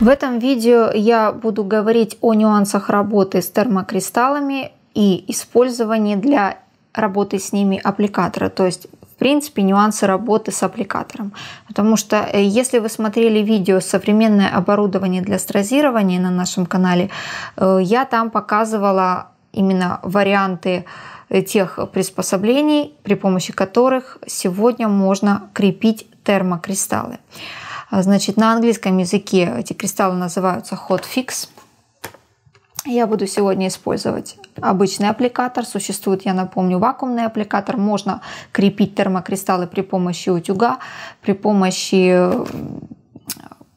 В этом видео я буду говорить о нюансах работы с термокристаллами и использовании для работы с ними аппликатора, то есть в принципе нюансы работы с аппликатором. Потому что э, если вы смотрели видео «Современное оборудование для стразирования» на нашем канале, э, я там показывала именно варианты э, тех приспособлений, при помощи которых сегодня можно крепить термокристаллы. А, значит, на английском языке эти кристаллы называются hot fix. Я буду сегодня использовать обычный аппликатор. Существует, я напомню, вакуумный аппликатор. Можно крепить термокристаллы при помощи утюга, при помощи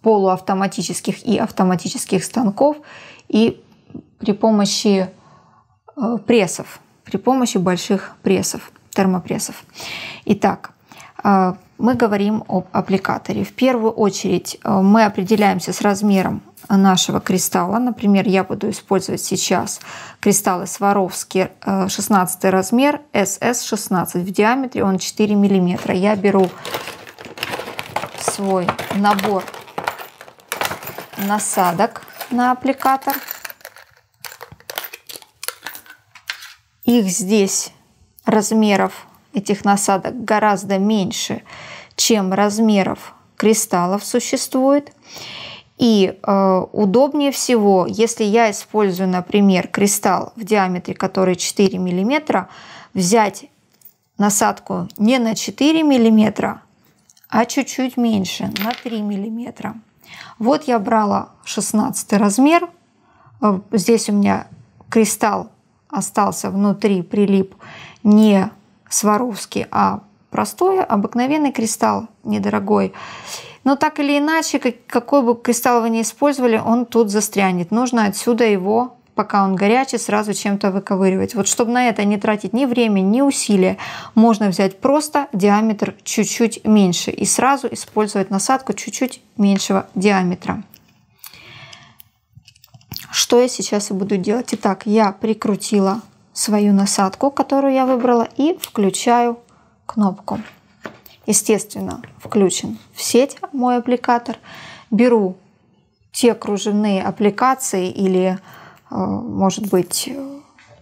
полуавтоматических и автоматических станков и при помощи э, прессов, при помощи больших прессов, термопрессов. Итак, э, мы говорим об аппликаторе. В первую очередь э, мы определяемся с размером нашего кристалла. Например, я буду использовать сейчас кристаллы Сваровски 16 размер, SS16 в диаметре, он 4 мм. Я беру свой набор насадок на аппликатор. Их здесь размеров этих насадок гораздо меньше, чем размеров кристаллов существует. И э, удобнее всего, если я использую, например, кристалл в диаметре, который 4 мм, взять насадку не на 4 мм, а чуть-чуть меньше, на 3 мм. Вот я брала 16 размер. Э, здесь у меня кристалл остался внутри, прилип не Сваровский, а простой, обыкновенный кристалл, недорогой. Но так или иначе, какой бы кристалл вы ни использовали, он тут застрянет. Нужно отсюда его, пока он горячий, сразу чем-то выковыривать. Вот чтобы на это не тратить ни время, ни усилия, можно взять просто диаметр чуть-чуть меньше и сразу использовать насадку чуть-чуть меньшего диаметра. Что я сейчас и буду делать? Итак, я прикрутила свою насадку, которую я выбрала, и включаю кнопку. Естественно, включен в сеть мой аппликатор. Беру те кружевные аппликации или, э, может быть,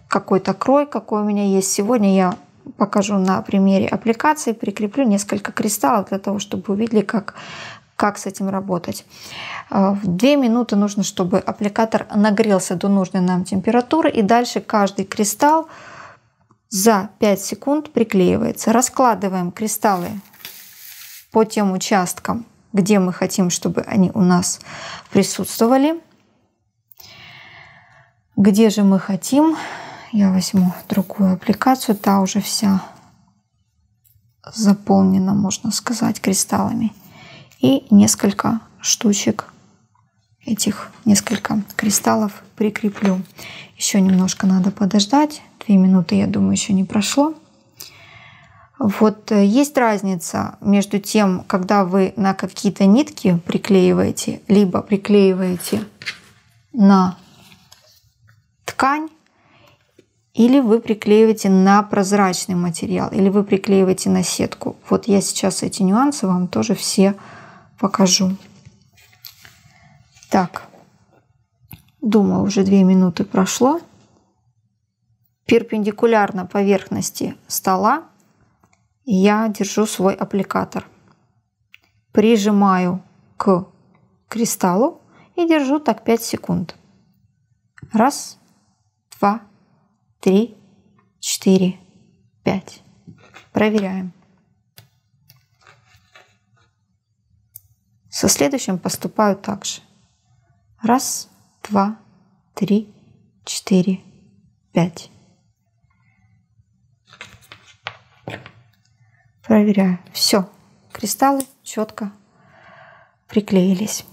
какой-то крой, какой у меня есть. Сегодня я покажу на примере аппликации, прикреплю несколько кристаллов для того, чтобы увидели, как, как с этим работать. Э, 2 минуты нужно, чтобы аппликатор нагрелся до нужной нам температуры, и дальше каждый кристалл за 5 секунд приклеивается. Раскладываем кристаллы по тем участкам, где мы хотим, чтобы они у нас присутствовали. Где же мы хотим? Я возьму другую аппликацию, та уже вся заполнена, можно сказать, кристаллами. И несколько штучек этих, несколько кристаллов прикреплю. Еще немножко надо подождать. Две минуты, я думаю, еще не прошло. Вот э, есть разница между тем, когда вы на какие-то нитки приклеиваете, либо приклеиваете на ткань, или вы приклеиваете на прозрачный материал, или вы приклеиваете на сетку. Вот я сейчас эти нюансы вам тоже все покажу. Так, думаю, уже две минуты прошло. Перпендикулярно поверхности стола я держу свой аппликатор. Прижимаю к кристаллу и держу так 5 секунд. Раз, два, три, четыре, пять. Проверяем. Со следующим поступаю так же. Раз, два, три, четыре, пять. Проверяю. Все. Кристаллы четко приклеились.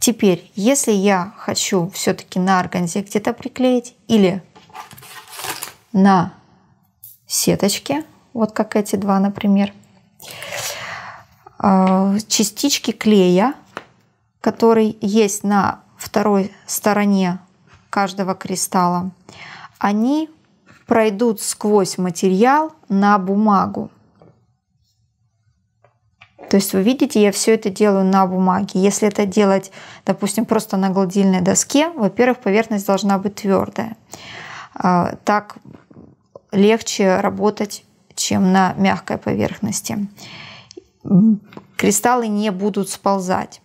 Теперь, если я хочу все-таки на органзе где-то приклеить или на сеточке, вот как эти два, например, частички клея, который есть на второй стороне каждого кристалла, они пройдут сквозь материал на бумагу. То есть вы видите, я все это делаю на бумаге. Если это делать, допустим, просто на гладильной доске, во-первых, поверхность должна быть твердая. А, так легче работать, чем на мягкой поверхности. Кристаллы не будут сползать.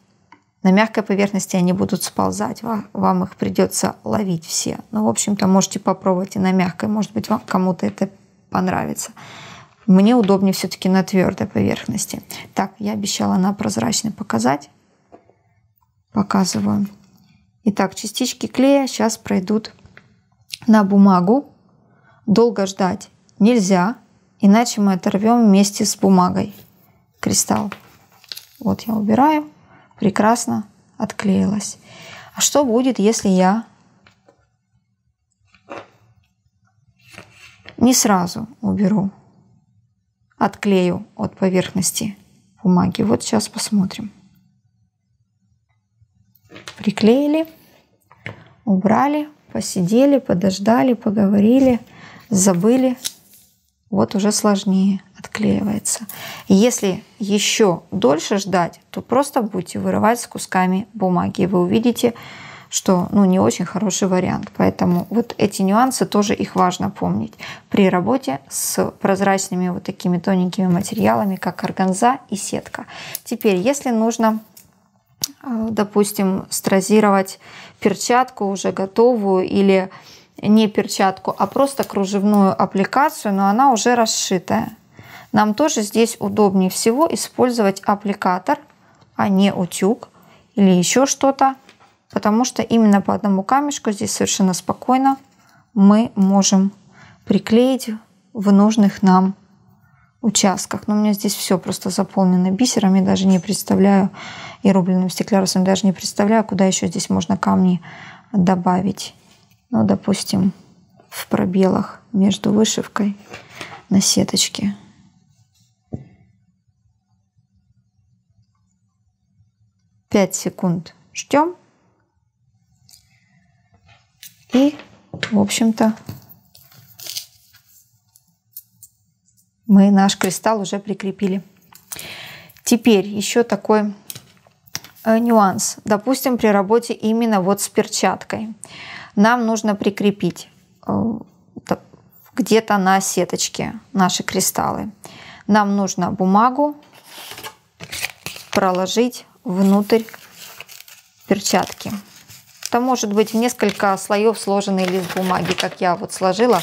На мягкой поверхности они будут сползать, вам их придется ловить все. Ну, в общем-то, можете попробовать и на мягкой, может быть, вам кому-то это понравится. Мне удобнее все-таки на твердой поверхности. Так, я обещала на прозрачной показать. Показываю. Итак, частички клея сейчас пройдут на бумагу. Долго ждать нельзя, иначе мы оторвем вместе с бумагой кристалл. Вот я убираю прекрасно отклеилась. А что будет, если я не сразу уберу, отклею от поверхности бумаги? Вот сейчас посмотрим. Приклеили, убрали, посидели, подождали, поговорили, забыли. Вот уже сложнее отклеивается. если еще дольше ждать, то просто будете вырывать с кусками бумаги. И вы увидите, что ну, не очень хороший вариант. Поэтому вот эти нюансы тоже их важно помнить при работе с прозрачными вот такими тоненькими материалами, как органза и сетка. Теперь, если нужно, э, допустим, стразировать перчатку уже готовую или не перчатку, а просто кружевную аппликацию, но она уже расшитая. Нам тоже здесь удобнее всего использовать аппликатор, а не утюг или еще что-то, потому что именно по одному камешку здесь совершенно спокойно мы можем приклеить в нужных нам участках. Но у меня здесь все просто заполнено бисером, я даже не представляю, и рубленым стеклярусом даже не представляю, куда еще здесь можно камни добавить. Ну, допустим, в пробелах между вышивкой на сеточке. Пять секунд ждем. И, в общем-то, мы наш кристалл уже прикрепили. Теперь еще такой э, нюанс. Допустим, при работе именно вот с перчаткой нам нужно прикрепить э, где-то на сеточке наши кристаллы. Нам нужно бумагу проложить внутрь перчатки. Это может быть в несколько слоев сложенный лист бумаги, как я вот сложила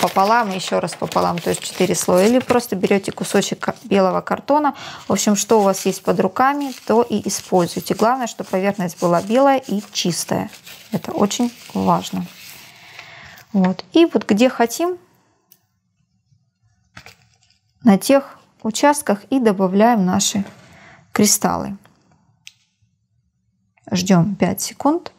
пополам, еще раз пополам, то есть 4 слоя. Или просто берете кусочек белого картона. В общем, что у вас есть под руками, то и используйте. Главное, чтобы поверхность была белая и чистая. Это очень важно. Вот. И вот где хотим, на тех участках и добавляем наши кристаллы. Ждем 5 секунд.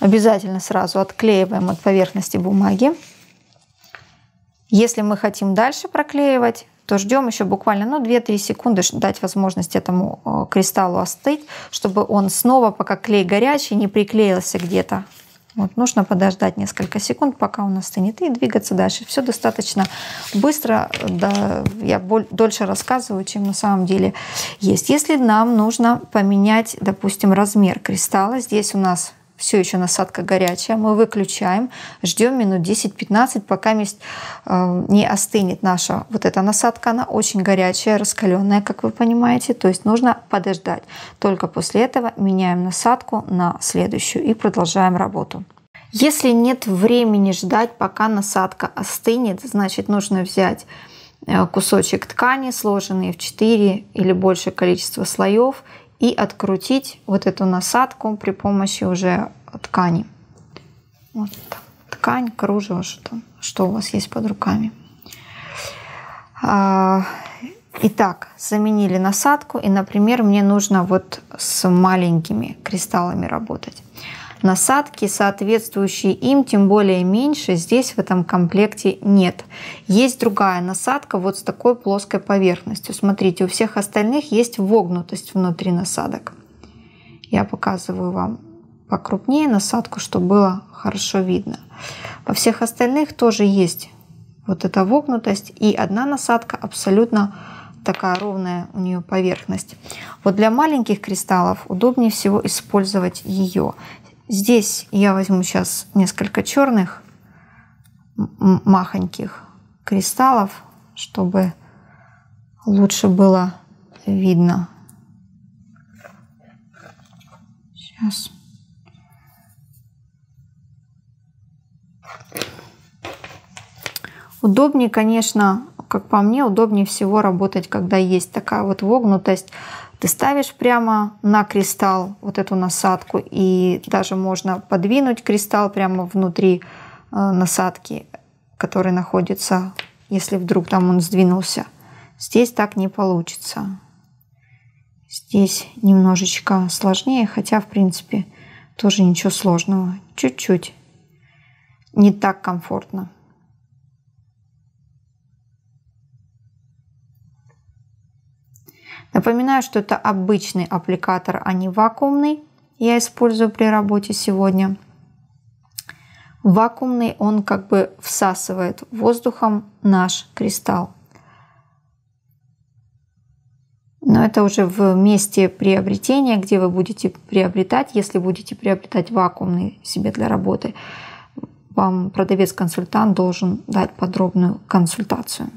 Обязательно сразу отклеиваем от поверхности бумаги. Если мы хотим дальше проклеивать, то ждем еще буквально ну, 2-3 секунды, дать возможность этому э, кристаллу остыть, чтобы он снова, пока клей горячий, не приклеился где-то. Вот, нужно подождать несколько секунд, пока он остынет, и двигаться дальше. Все достаточно быстро, да, я дольше рассказываю, чем на самом деле есть. Если нам нужно поменять, допустим, размер кристалла, здесь у нас все еще насадка горячая, мы выключаем, ждем минут 10-15, пока э, не остынет наша вот эта насадка, она очень горячая, раскаленная, как вы понимаете, то есть нужно подождать. Только после этого меняем насадку на следующую и продолжаем работу. Если нет времени ждать, пока насадка остынет, значит нужно взять э, кусочек ткани, сложенный в 4 или больше количество слоев, и открутить вот эту насадку при помощи уже ткани. Вот ткань, кружево, что, что у вас есть под руками. А, итак, заменили насадку, и, например, мне нужно вот с маленькими кристаллами работать насадки, соответствующие им, тем более меньше, здесь в этом комплекте нет. Есть другая насадка вот с такой плоской поверхностью. Смотрите, у всех остальных есть вогнутость внутри насадок. Я показываю вам покрупнее насадку, чтобы было хорошо видно. Во всех остальных тоже есть вот эта вогнутость. И одна насадка абсолютно такая ровная у нее поверхность. Вот для маленьких кристаллов удобнее всего использовать ее. Здесь я возьму сейчас несколько черных махоньких кристаллов, чтобы лучше было видно. Сейчас. Удобнее, конечно, как по мне, удобнее всего работать, когда есть такая вот вогнутость. Ты ставишь прямо на кристалл вот эту насадку, и даже можно подвинуть кристалл прямо внутри э, насадки, который находится, если вдруг там он сдвинулся. Здесь так не получится. Здесь немножечко сложнее, хотя, в принципе, тоже ничего сложного. Чуть-чуть. Не так комфортно. Напоминаю, что это обычный аппликатор, а не вакуумный. Я использую при работе сегодня. Вакуумный он как бы всасывает воздухом наш кристалл. Но это уже в месте приобретения, где вы будете приобретать. Если будете приобретать вакуумный себе для работы, вам продавец-консультант должен дать подробную консультацию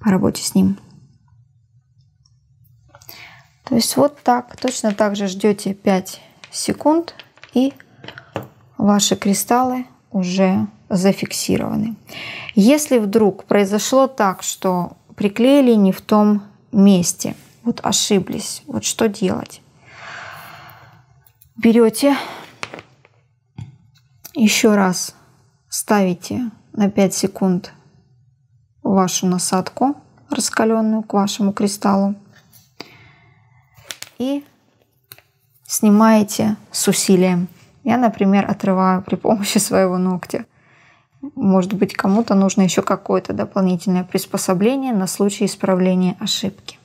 по работе с ним. То есть вот так, точно так же ждете 5 секунд и ваши кристаллы уже зафиксированы. Если вдруг произошло так, что приклеили не в том месте, вот ошиблись, вот что делать? Берете, еще раз ставите на 5 секунд вашу насадку раскаленную к вашему кристаллу и снимаете с усилием. Я, например, отрываю при помощи своего ногтя. Может быть, кому-то нужно еще какое-то дополнительное приспособление на случай исправления ошибки.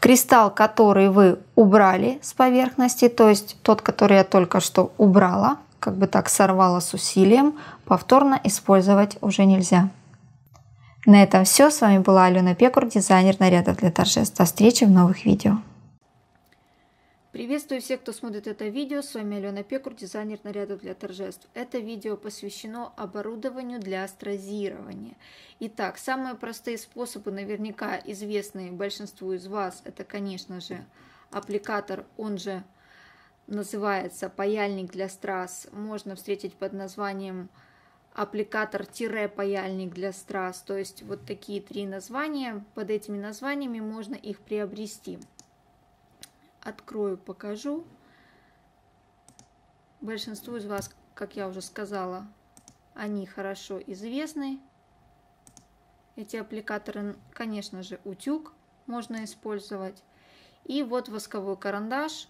Кристалл, который вы убрали с поверхности, то есть тот, который я только что убрала, как бы так сорвала с усилием, повторно использовать уже нельзя. На этом все. С вами была Алена Пекур, дизайнер нарядов для торжеств. До встречи в новых видео. Приветствую всех, кто смотрит это видео. С вами Алена Пекур, дизайнер нарядов для торжеств. Это видео посвящено оборудованию для астрозирования. Итак, самые простые способы, наверняка известные большинству из вас, это, конечно же, аппликатор, он же называется паяльник для страз. Можно встретить под названием аппликатор-паяльник для страз. То есть вот такие три названия. Под этими названиями можно их приобрести открою, покажу. Большинству из вас, как я уже сказала, они хорошо известны. Эти аппликаторы, конечно же, утюг можно использовать. И вот восковой карандаш,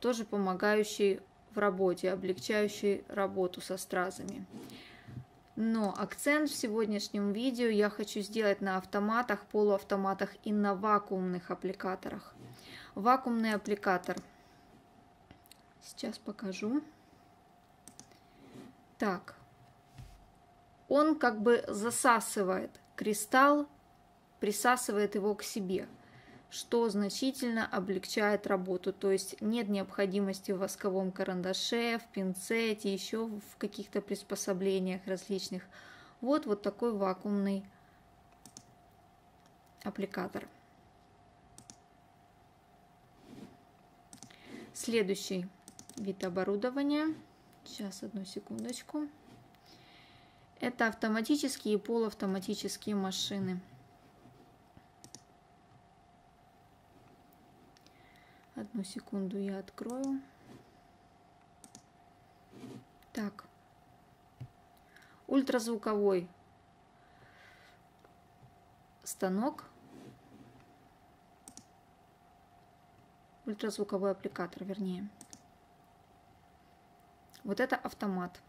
тоже помогающий в работе, облегчающий работу со стразами. Но акцент в сегодняшнем видео я хочу сделать на автоматах, полуавтоматах и на вакуумных аппликаторах. Вакуумный аппликатор. Сейчас покажу. Так. Он как бы засасывает кристалл, присасывает его к себе, что значительно облегчает работу. То есть нет необходимости в восковом карандаше, в пинцете, еще в каких-то приспособлениях различных. Вот, вот такой вакуумный аппликатор. Следующий вид оборудования. Сейчас, одну секундочку. Это автоматические и полуавтоматические машины. Одну секунду я открою. Так. Ультразвуковой станок ультразвуковой аппликатор, вернее. Вот это автомат,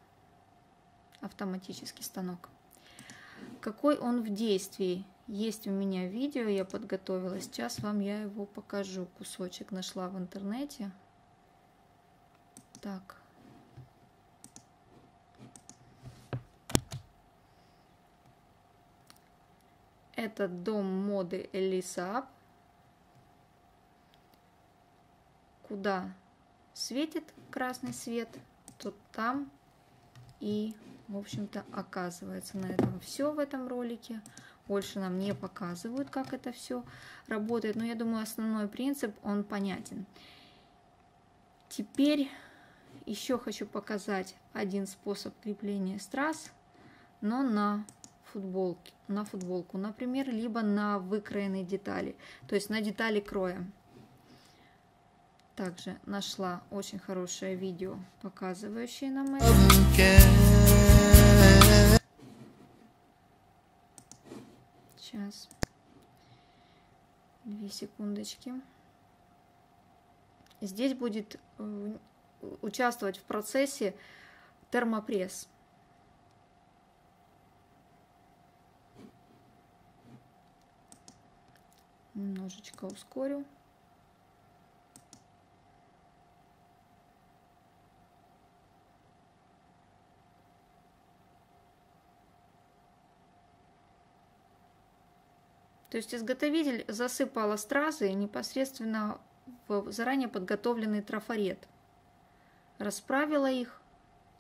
автоматический станок. Какой он в действии? Есть у меня видео, я подготовила. Сейчас вам я его покажу. Кусочек нашла в интернете. Так. Это дом моды Элиса Куда светит красный свет, то там и, в общем-то, оказывается на этом все в этом ролике. Больше нам не показывают, как это все работает, но я думаю, основной принцип, он понятен. Теперь еще хочу показать один способ крепления страз, но на футболке, на футболку, например, либо на выкроенные детали, то есть на детали кроя. Также нашла очень хорошее видео, показывающее нам это. Сейчас. Две секундочки. Здесь будет э, участвовать в процессе термопресс. Немножечко ускорю. То есть изготовитель засыпал стразы непосредственно в заранее подготовленный трафарет. Расправила их,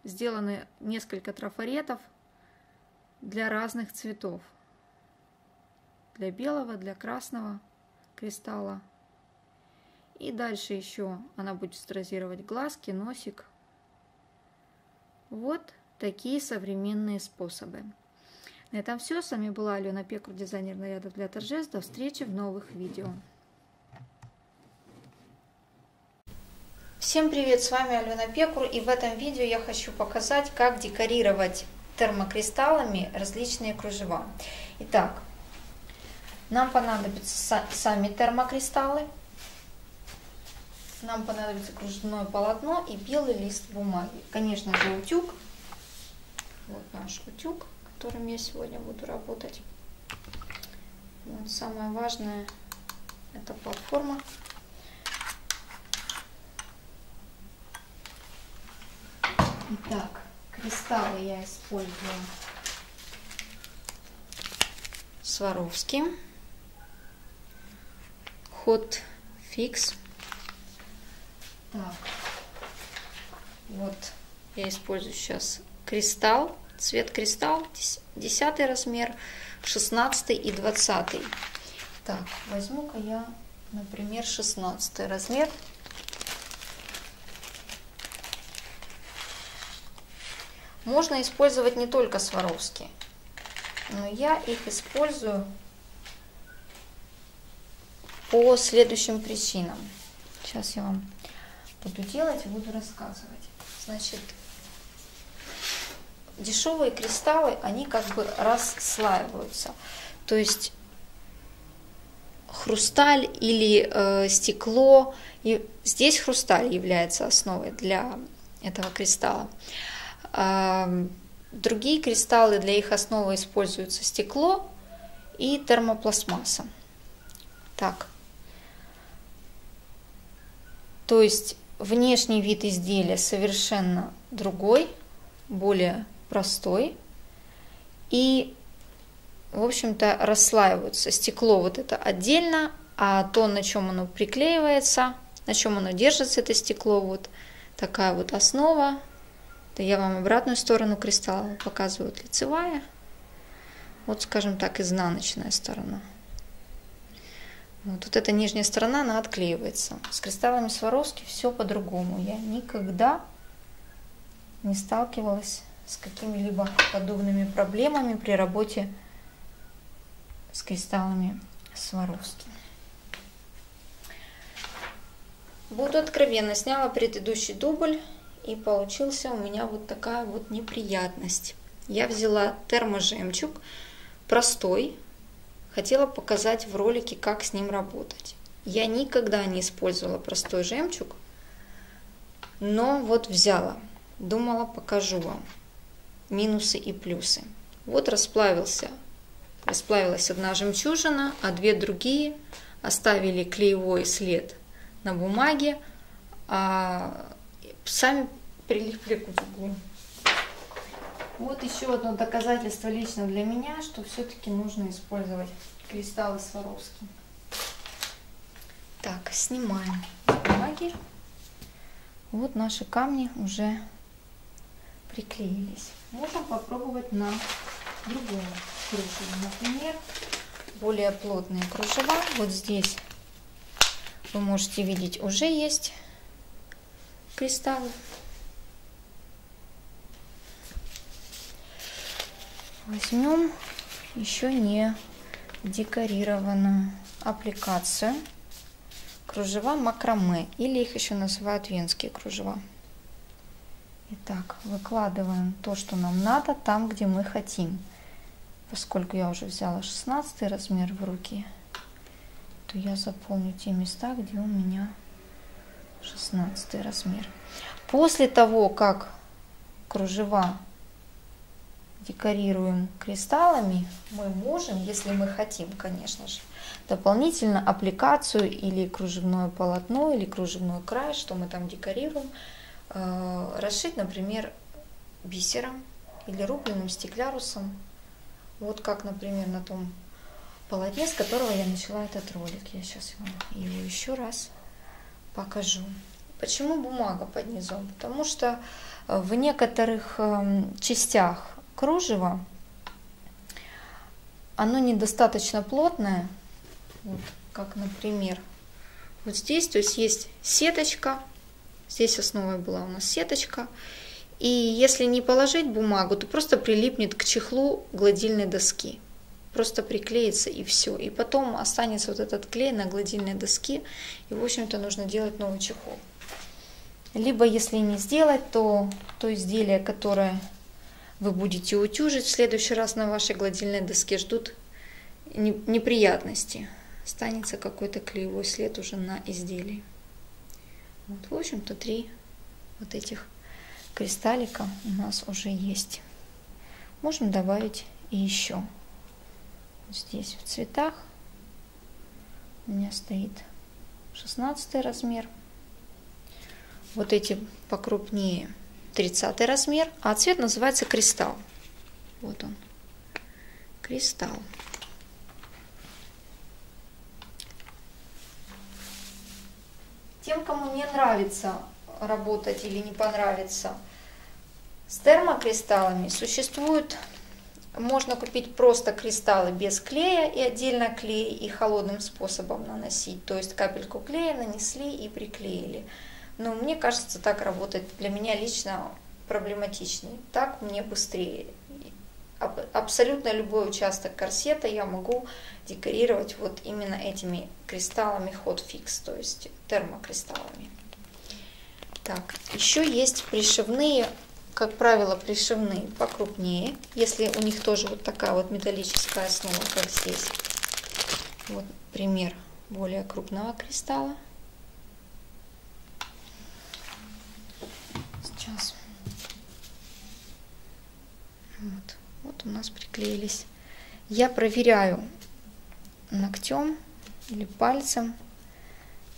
сделаны несколько трафаретов для разных цветов. Для белого, для красного кристалла. И дальше еще она будет стразировать глазки, носик. Вот такие современные способы. На этом все. С вами была Алена Пекур, дизайнер нарядов для торжеств. До встречи в новых видео. Всем привет, с вами Алена Пекур и в этом видео я хочу показать, как декорировать термокристаллами различные кружева. Итак, нам понадобятся сами термокристаллы, нам понадобится кружевное полотно и белый лист бумаги. Конечно же утюг, вот наш утюг которым я сегодня буду работать. Вот самое важное это платформа. Итак, кристаллы я использую Сваровский, Hot Fix. Так, вот я использую сейчас кристалл Цвет кристалл, 10 размер, 16 и 20. Так, возьму-ка я, например, 16 размер. Можно использовать не только Сваровски, но я их использую по следующим причинам. Сейчас я вам буду делать буду рассказывать. Значит, дешевые кристаллы, они как бы расслаиваются. То есть хрусталь или э, стекло, и здесь хрусталь является основой для этого кристалла. Э, другие кристаллы для их основы используются стекло и термопластмасса. Так. То есть внешний вид изделия совершенно другой, более простой. И, в общем-то, расслаиваются. Стекло вот это отдельно, а то, на чем оно приклеивается, на чем оно держится, это стекло, вот такая вот основа. Да я вам обратную сторону кристалла показываю, вот лицевая. Вот, скажем так, изнаночная сторона. Вот, вот эта нижняя сторона, она отклеивается. С кристаллами Сваровски все по-другому. Я никогда не сталкивалась с какими-либо подобными проблемами при работе с кристаллами Сваровски. Буду откровенно, сняла предыдущий дубль и получился у меня вот такая вот неприятность. Я взяла терможемчуг простой, хотела показать в ролике, как с ним работать. Я никогда не использовала простой жемчуг, но вот взяла, думала покажу вам минусы и плюсы. Вот расплавился, расплавилась одна жемчужина, а две другие оставили клеевой след на бумаге, а сами прилипли к углу. Вот еще одно доказательство лично для меня, что все-таки нужно использовать кристаллы Сваровски. Так, снимаем бумаги. Вот наши камни уже приклеились. Можем попробовать на другом кружеве. Например, более плотные кружева. Вот здесь вы можете видеть, уже есть кристаллы. Возьмем еще не декорированную аппликацию кружева макраме или их еще называют венские кружева. Итак, выкладываем то, что нам надо, там, где мы хотим. Поскольку я уже взяла 16 размер в руки, то я заполню те места, где у меня 16 размер. После того, как кружева декорируем кристаллами, мы можем, если мы хотим, конечно же, дополнительно аппликацию или кружевное полотно, или кружевной край, что мы там декорируем, расшить, например, бисером или рубленым стеклярусом. Вот как, например, на том полотне, с которого я начала этот ролик. Я сейчас вам его еще раз покажу. Почему бумага под низом? Потому что в некоторых эм, частях кружево, оно недостаточно плотное, вот, как, например, вот здесь, то есть есть сеточка, здесь основой была у нас сеточка, и если не положить бумагу, то просто прилипнет к чехлу гладильной доски. Просто приклеится и все. И потом останется вот этот клей на гладильной доске, и, в общем-то, нужно делать новый чехол. Либо, если не сделать, то то изделие, которое вы будете утюжить в следующий раз на вашей гладильной доске, ждут неприятности. Останется какой-то клеевой след уже на изделии. Вот, в общем-то, три вот этих кристаллика у нас уже есть. Можем добавить и еще. Здесь в цветах у меня стоит 16 размер. Вот эти покрупнее 30 размер, а цвет называется кристалл. Вот он, кристалл. Тем, кому не нравится работать или не понравится с термокристаллами, существует, можно купить просто кристаллы без клея и отдельно клей и холодным способом наносить. То есть капельку клея нанесли и приклеили. Но мне кажется, так работать для меня лично проблематичнее. Так мне быстрее. Абсолютно любой участок корсета я могу декорировать вот именно этими кристаллами Hot Fix, то есть термокристаллами. Так, еще есть пришивные, как правило, пришивные покрупнее, если у них тоже вот такая вот металлическая основа, как здесь. Вот пример более крупного кристалла. Сейчас. Вот, вот у нас приклеились. Я проверяю ногтем или пальцем,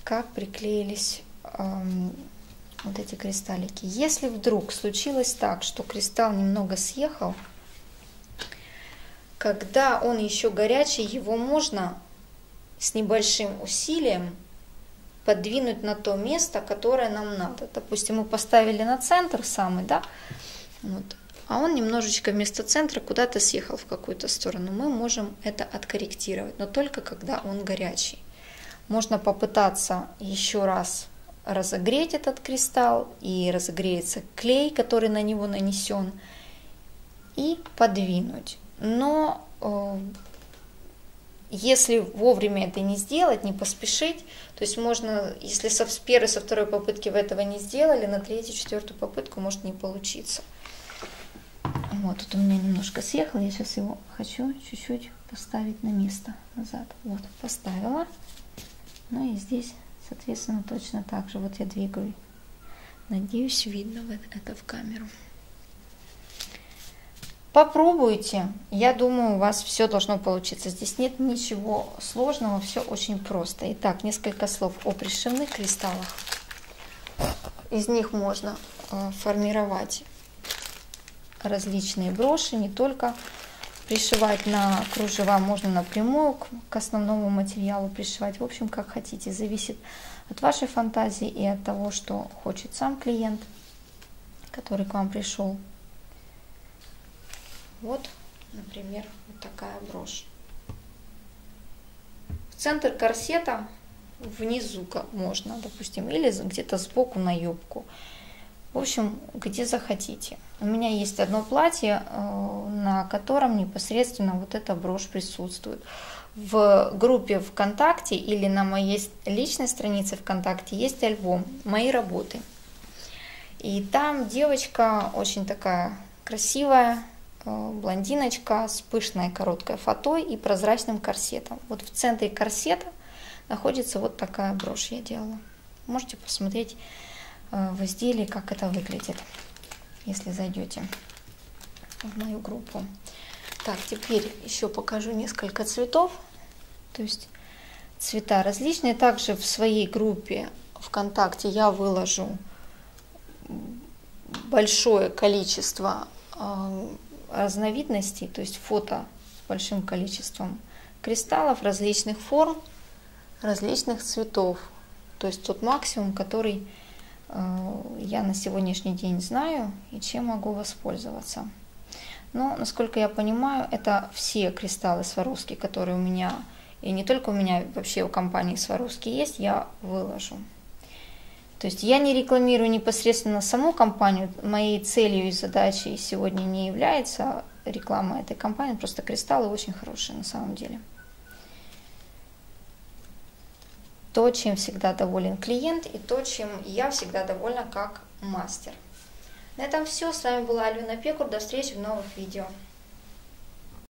как приклеились эм, вот эти кристаллики. Если вдруг случилось так, что кристалл немного съехал, когда он еще горячий, его можно с небольшим усилием подвинуть на то место, которое нам надо. Допустим, мы поставили на центр самый, да, вот, а он немножечко вместо центра куда-то съехал в какую-то сторону. Мы можем это откорректировать, но только когда он горячий. Можно попытаться еще раз разогреть этот кристалл и разогреется клей, который на него нанесен, и подвинуть. Но э, если вовремя это не сделать, не поспешить, то есть можно, если со, с первой, со второй попытки вы этого не сделали, на третью, четвертую попытку может не получиться. Вот, тут у меня немножко съехал, я сейчас его хочу чуть-чуть поставить на место назад. Вот, поставила. Ну и здесь, соответственно, точно так же. Вот я двигаю. Надеюсь, видно это в камеру. Попробуйте. Я думаю, у вас все должно получиться. Здесь нет ничего сложного, все очень просто. Итак, несколько слов о пришивных кристаллах. из них можно э, формировать различные броши, не только пришивать на кружева, можно напрямую к, к основному материалу пришивать. В общем, как хотите, зависит от вашей фантазии и от того, что хочет сам клиент, который к вам пришел. Вот, например, вот такая брошь. В центр корсета внизу можно, допустим, или где-то сбоку на юбку. В общем, где захотите. У меня есть одно платье, э, на котором непосредственно вот эта брошь присутствует. В группе ВКонтакте или на моей личной странице ВКонтакте есть альбом «Мои работы». И там девочка очень такая красивая, э, блондиночка с пышной короткой фатой и прозрачным корсетом. Вот в центре корсета находится вот такая брошь я делала. Можете посмотреть в изделии, как это выглядит, если зайдете в мою группу. Так, теперь еще покажу несколько цветов. То есть цвета различные. Также в своей группе ВКонтакте я выложу большое количество э, разновидностей, то есть фото с большим количеством кристаллов различных форм, различных цветов. То есть тот максимум, который э, я на сегодняшний день знаю и чем могу воспользоваться. Но, насколько я понимаю, это все кристаллы Сваровски, которые у меня, и не только у меня, вообще у компании Сваровски есть, я выложу. То есть я не рекламирую непосредственно саму компанию, моей целью и задачей сегодня не является реклама этой компании, просто кристаллы очень хорошие на самом деле. То, чем всегда доволен клиент и то, чем я всегда довольна как мастер. На этом все. С вами была Алена Пекур. До встречи в новых видео.